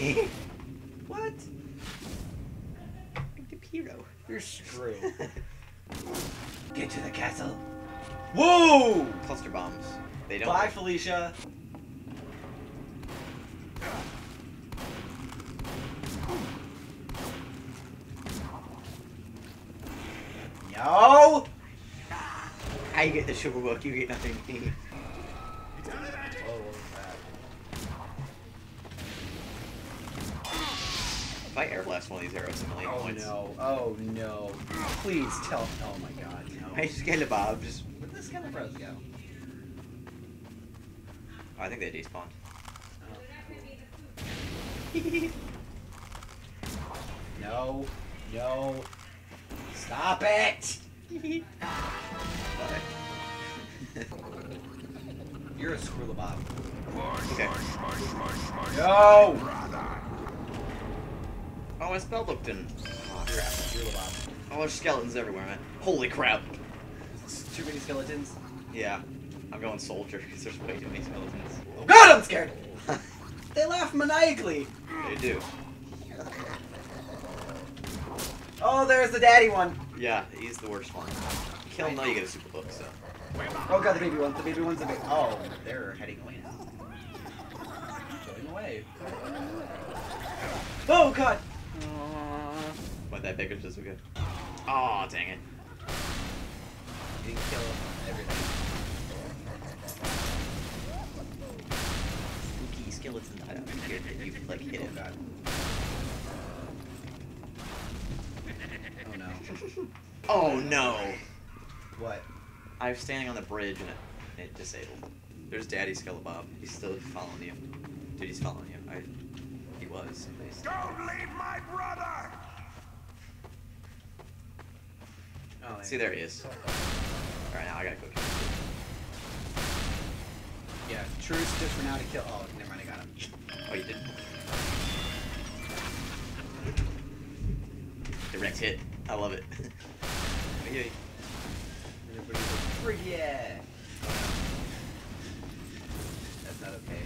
me. What? the hero. You're screwed. Get to the castle. Whoa! Cluster bombs. They don't. Bye, Felicia. No! I get the sugar book. You get nothing. I air blast one of these arrows, I'm Oh points. no! Oh no! Please tell. Oh my God! No. I just get a bob. Just. Where'd the Skelebros go? Oh, I think they despawned. No! No! Stop it! You're a screwlabob. okay. No! Oh, my spell book didn't. Oh, crap. Oh, there's skeletons everywhere, man. Holy crap. Too many skeletons. Yeah. I'm going soldier because there's way too many skeletons. Oh God, I'm scared. They laugh maniacally. they do. Oh, there's the daddy one. Yeah, he's the worst one. Kill him, now you get a super book, so. Oh God, the baby one. The baby one's the big. Oh, they're heading away now. Going away. Oh God. But that bigger just so good. Oh, dang it. You can kill everything. Spooky skeleton. I don't care that you like hit Oh him. Oh no. Oh no! What? I was standing on the bridge and it, it disabled. There's Daddy Skelebabb. He's still following you. Dude, he's following you. I, he was. at least. Don't leave my brother! Oh, See, there he is. Alright, now I gotta go kill him. Yeah. Truce just for now to kill. Oh, never mind. I got him. Oh, you did? Direct hit. I love it. Like, "Frig yeah!" That's not okay.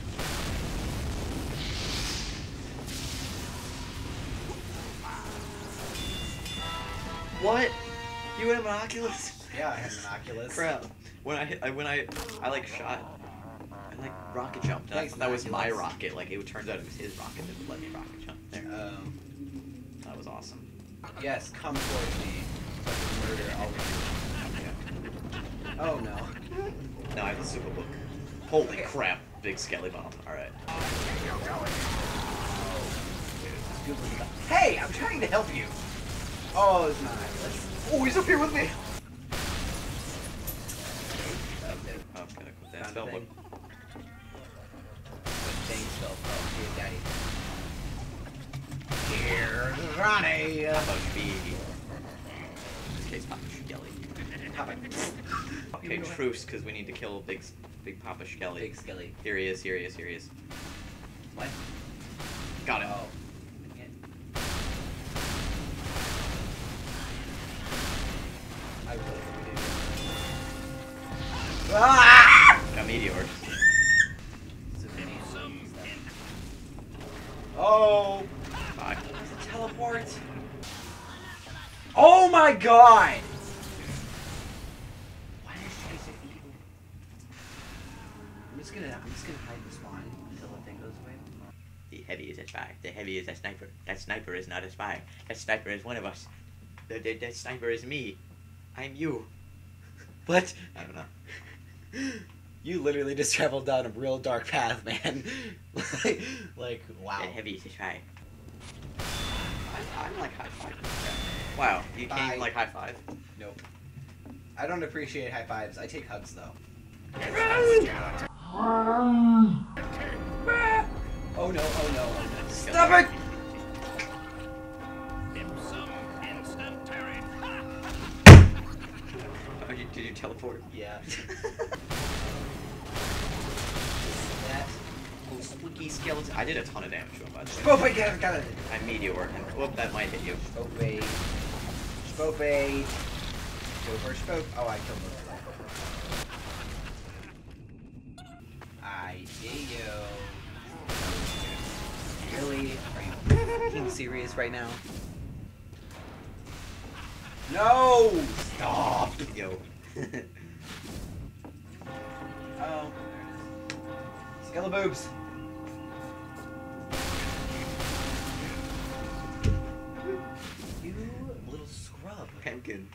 What? You had a monoculus? Yeah, I had an Oculus. Crap. When I hit, I, when I, I like shot, I like rocket jumped. and I thought that was my rocket. Like it turns out it was his rocket that let me rocket jump there. Um, That was awesome. yes, come towards me. So I can murder all of you. Oh no. No, I have the super book. Holy Okay. crap! Big skelly bomb. All right. Hey, I'm trying to help you. Oh, it's not Oculus. Oh, he's up here with me. That was it. Oh, I'm gonna quit that Found spell a book. thing. Thing spell. Oh, here, daddy. Here's Ronnie. Papa Shpee. In this case, Papa Skelly. Papa. Okay, truce, because we need to kill big, big Papa Skelly. Big skelly. Here he is. Here he is. Here he is. What? Got him. Oh. Ah! Got meteors. Oh! Teleport! Oh my god! Why is she so? I'm just gonna I'm just gonna hide the spawn until the thing goes away. The heavy is a spy. The heavy is a sniper. That sniper is not a spy. That sniper is one of us. The, the, that sniper is me. I'm you. What? I don't know. You literally just traveled down a real dark path, man. like, like, wow. That heavy is a spy. I, I'm like high five. Wow, you Bye. came like high five. Nope. I don't appreciate high fives. I take hugs though. Oh no, oh no. Stop it! Did you teleport? Yeah. that. Spooky skeleton. I did a ton of damage to him, by the way. Oh my god, got it. I meteor and whoop, that might hit you. Spope. Spope. Spope. Spope. Oh, I killed him. I see you. Really? fucking serious right now? No! Stop! Yo. Oh, it is. Skeleboobs. You little scrub. Pumpkin.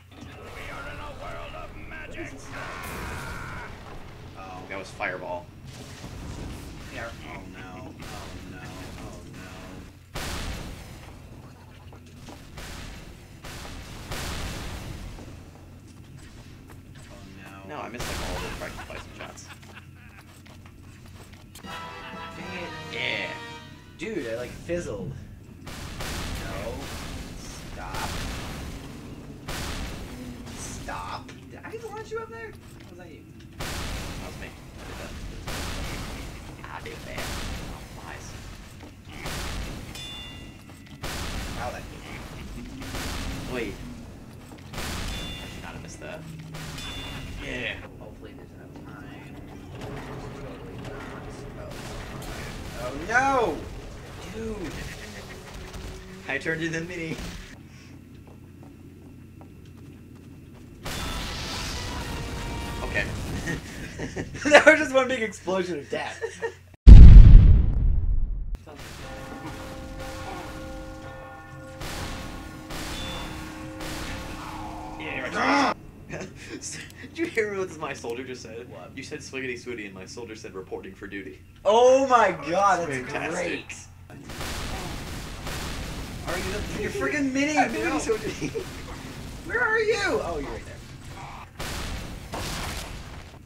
Oh, That was Fireball. yeah. Oh no. No. I missed like all the practice bison shots. Dang it. Yeah. Dude, I like fizzled. Oh. no! Dude! I turned into Mini. Okay. that was just one big explosion of death. Yeah. Ah! Did you hear what my soldier just said? What? You said swiggity swooty, and my soldier said reporting for duty. Oh my oh, god, that's Fantastic. great! Are you the, you're freaking mini, I dude! know. Where are you? Oh, you're right there.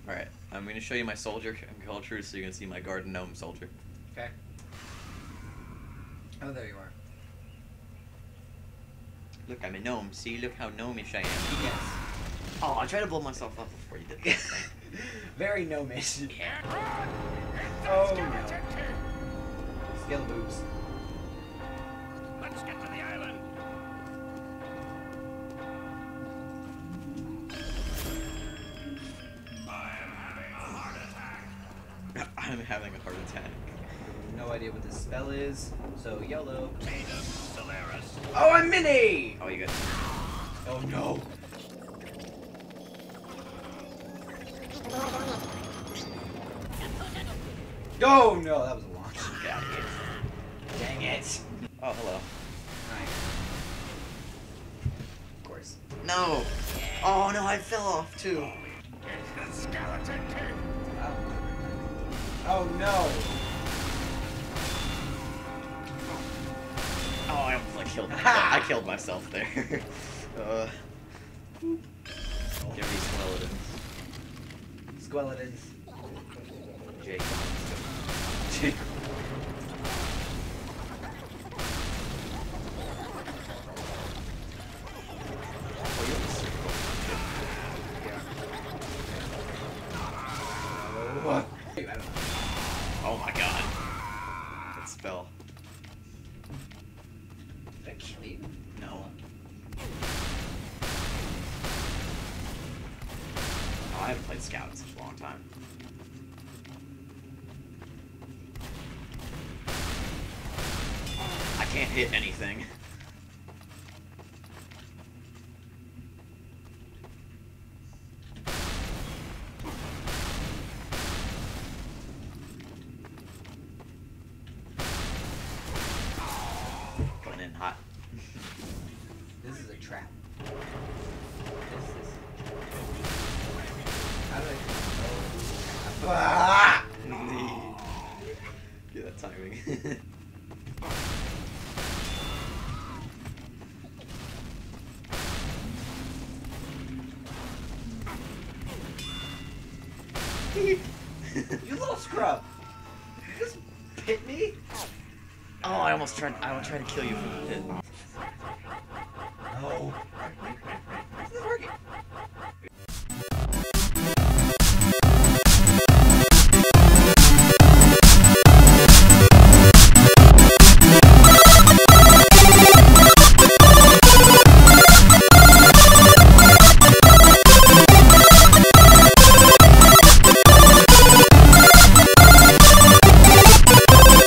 Alright, I'm gonna show you my soldier culture so you can see my garden gnome soldier. Okay. Oh, there you are. Look, I'm a gnome. See, look how gnomish I am. Yes. Oh, I tried to blow myself up before you did that thing. Very gnomish. Oh no. Scale boobs. Let's get to the island. I'm having a heart attack. No idea what this spell is, so YOLO. Native Solaris. Oh, I'm mini! Oh, you got. Oh no. Oh no, that was a launch. Get out of here. Dang it. Oh, hello. Nice. Of course. No. Oh no, I fell off too. It's the Skeleton King. Oh, oh no. Oh, I almost like killed. I killed myself there. uh, give me skeletons. Skeletons. Jake. Oh, my god. That spell. Did I kill you? No. I haven't played Scout in such a long time. I can't hit anything. Going in hot. This is a trap. This is. How do I? Ah! Get that timing. You little scrub! You just hit me? oh, I almost tried. I tried to kill you from the pit.